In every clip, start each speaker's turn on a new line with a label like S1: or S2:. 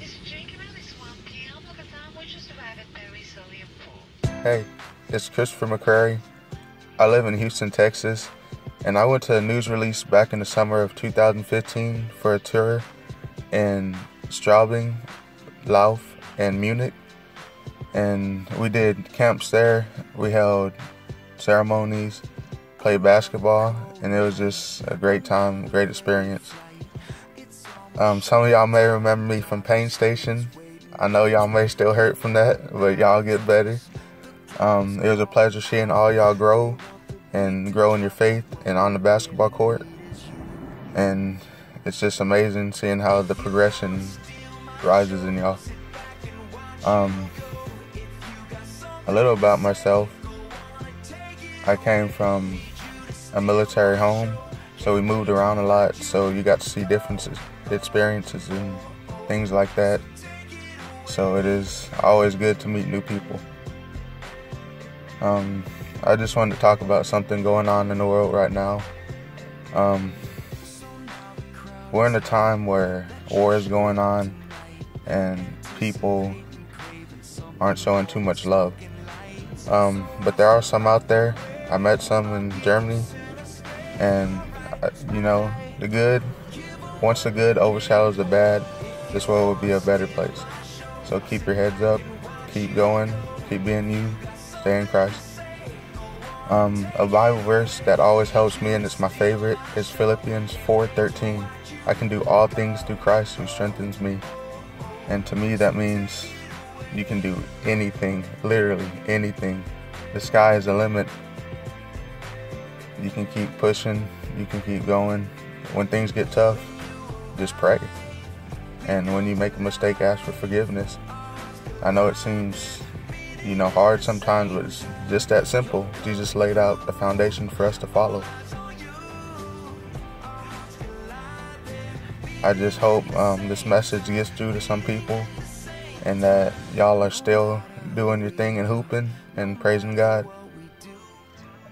S1: It's Hey, it's Christopher McCrary. I live in Houston, Texas, and I went to a news release back in the summer of 2015 for a tour in Straubing, Lauf, and Munich. And we did camps there. We held ceremonies, played basketball, and it was just a great time, great experience. Um, some of y'all may remember me from Pain Station. I know y'all may still hurt from that, but y'all get better. Um, it was a pleasure seeing all y'all grow and grow in your faith and on the basketball court. And it's just amazing seeing how the progression rises in y'all. Um, a little about myself. I came from a military home, so we moved around a lot, so you got to see differences experiences and things like that. So it is always good to meet new people. Um, I just wanted to talk about something going on in the world right now. Um, we're in a time where war is going on and people aren't showing too much love. Um, but there are some out there. I met some in Germany, and uh, you know, the good once the good overshadows the bad, this world will be a better place. So keep your heads up, keep going, keep being you, stay in Christ. Um, a Bible verse that always helps me and it's my favorite is Philippians 4:13. I can do all things through Christ who strengthens me. And to me that means you can do anything, literally anything. The sky is the limit. You can keep pushing, you can keep going. When things get tough, just pray. And when you make a mistake, ask for forgiveness. I know it seems, you know, hard sometimes, but it's just that simple. Jesus laid out the foundation for us to follow. I just hope um, this message gets through to some people and that y'all are still doing your thing and hooping and praising God.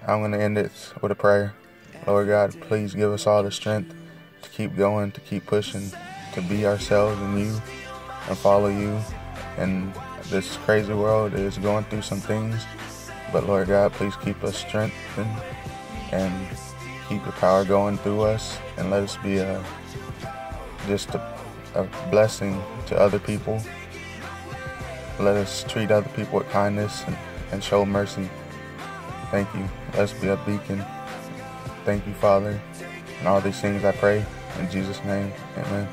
S1: I'm going to end it with a prayer. Lord God, please give us all the strength to keep going, to keep pushing, to be ourselves and you and follow you. And this crazy world is going through some things, but Lord God, please keep us strengthened and keep your power going through us and let us be a just a, a blessing to other people. Let us treat other people with kindness and, and show mercy. Thank you. Let's be a beacon. Thank you, Father. And all these things I pray in Jesus' name. Amen.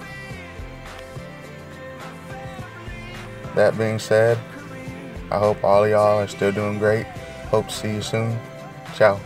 S1: That being said, I hope all of y'all are still doing great. Hope to see you soon. Ciao.